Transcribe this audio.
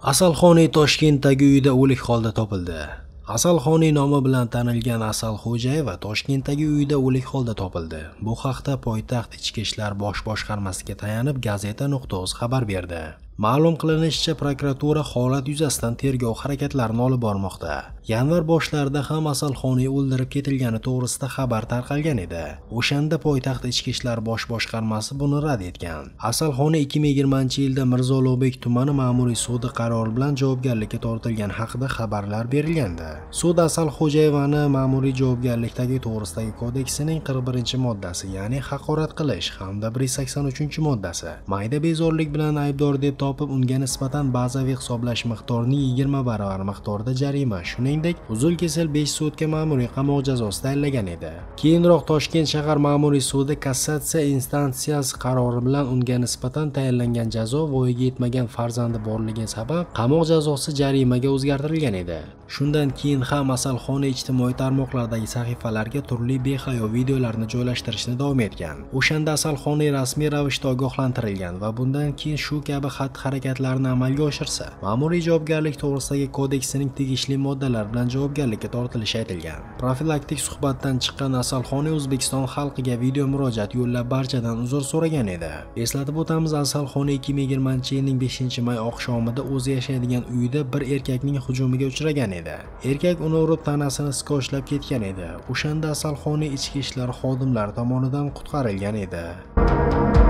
Asalxoniy Toshkentdagi uyida o'lik holda topildi. Asalxoniy nomi bilan tanilgan Asal Xo'jayeva Toshkentdagi uyida o'lik holda topildi. Bu haqda poytaxt Ichki ishlar bosh boshqarmasiga tayanib gazeta.uz xabar berdi. Ma'lum qilinishicha, prokuratura holat yuzasidan tergov harakatlarini olib bormoqda. Yanvar boshlarida ham Asalxoniy o'ldirib ketilgani to'g'risida xabar tarqalgan edi. O'shanda poytaxt ichki ishlar bosh boshqarmasi buni rad etgan. Asalxoniy 2020-yilda Mirzo Ulug'bek tumani ma'muriy sudi qarori bilan javobgarlikka tortilgani haqida xabarlar berilgandi. Sud Asalxo'jayevani ma'muriy javobgarlikdagi to'g'risidagi kodeksining 41-moddasi, ya'ni haqorat qilish hamda 183-moddasi mayda bezorlik bilan aybdor deb topib unga nisbatan bazaviy hisoblash miqdorining 20 barobar miqdorida jarima. Shuningdek uzil kesil 5 sutka ma'muriy qamoq jazosi tayinlagan edi. Keyinroq toshkent shahar ma'muriy sudi kassatsiya instansiyasi qarori bilan unga nisbatan tayinlangan jazo voyaga yetmagan farzandi borligi sabab qamoq jazosi jarimaga o'zgartirilgan edi. Shundan keyin ham asalxona ijtimoiy tarmoqlardagi sahifalarga turli behayo videolarni joylashtirishni davom etgan. O'shanda asalxoniy rasmiy ravishda ogohlantirilgan va bundan keyin shu kabi xatti harakatlarni amalga oshirsa ma'muriy javobgarlik to'g'risidagi kodeksining tegishli moddalari bilan javobgarlikka tortilishi aytilgan. Profilaktik suhbatdan chiqqan asalxoniy o'zbekiston xalqiga video murojaat yo'llab barchadan uzr so'ragan edi. Eslatib o'tamiz asalxoniy 2020 yilning 5 may oqshomida o'zi yashaydigan uyida bir erkakning hujumiga uchragan edi. Erkak uni urib tanasini skoshlab ketgan edi. O'shanda asalxoniy ichki ishlar xodimlari tomonidan qutqarilgan edi.